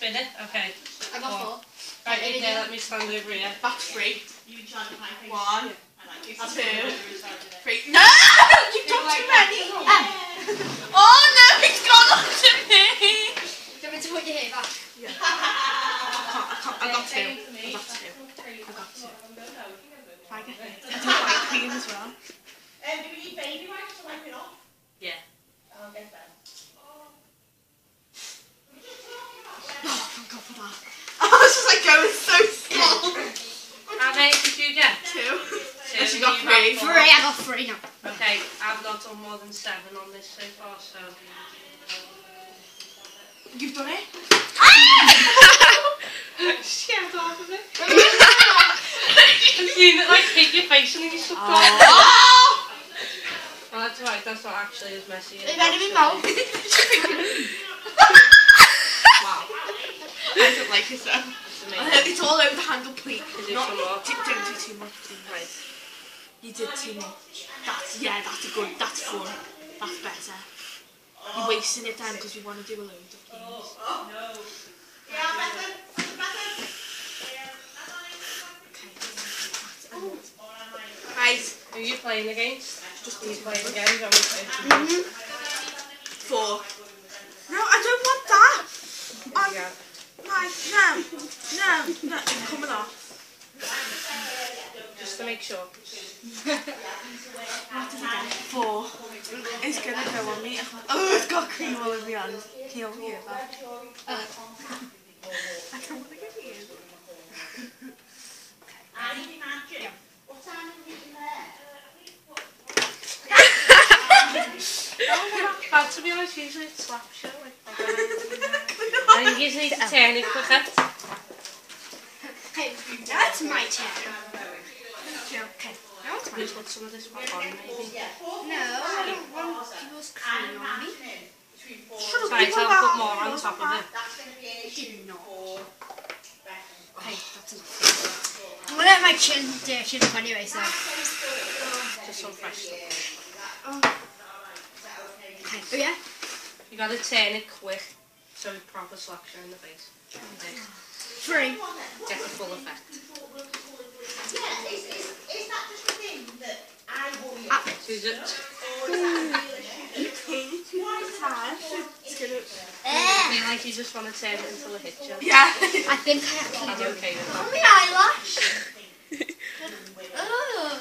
Been it? Okay. I got four. Right, okay, let me stand over here. That's three. One, two, three. No! You've done too many. Oh no, it's gone on to me. Do you want me to put your hair back? I, can't, I, can't, I got two. I got two. I got two. If I get I do white cream as well. Um, do we need baby wipes to wipe it off? Yeah. I'll get them. Oh, thank God for that. I was just like going so slow. How many did you get? Two. Two, And she got you three. got four. Three, I got three now. Okay, I've not done more than seven on this so far, so... You've done it? Ah! She had half of it. I've seen it like hit your face and then you sucked off. Oh! Well, that's right, that's not actually as messy as It better be mouth. wow. I don't like it though. It's. It's all over the handle, please. Not, some more? don't do too much. Right. You did too much. That's, yeah, that's a good, that's fun. That's better. You're wasting it then because you want to do a load of things. Yeah, better. Better. Okay. Right. Who are you playing against? Just you playing again, do you want me to play? Mm-hmm. Four. No, I don't want that. I, Yeah. no, no, to make sure. Four. It's gonna go on me. Oh, it's got cream all over my hand. Can you hear that? I don't want to get you. okay. Yeah. What time are you there? Well, to be honest, usually it's slap show. I think usually it's a turn if we're That's my turn. Okay, now it's Please put some of this back on, maybe. No, I don't want people's cream on me. Up, Right, I'll put more on top of it. That's going to be an issue Do not. Okay, that's enough. I'm gonna let my chin uh, dirty up anyway, so. Just some fresh stuff. Oh. Okay, oh yeah? You gotta turn it quick so it proper slaps you in the face. Three. Get the full effect. Yeah, is, is, is that just a thing that I worry Ah. about? So is it, Or is that a real issue? Take your time. It's gonna. I feel like you just want to turn it until it hits. Yeah. I think I actually I'm do. okay with Oh, that. my eyelash. Ugh.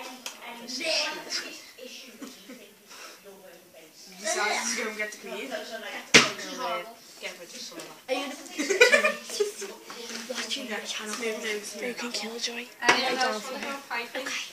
Any, any issue that is your own base? Besides, to go and get the cream. So like, Horrible. Get rid of some of that. Are you watching Yeah, my channel? Smooth nose. Broken Killjoy. Anyone else want to go piping? Okay.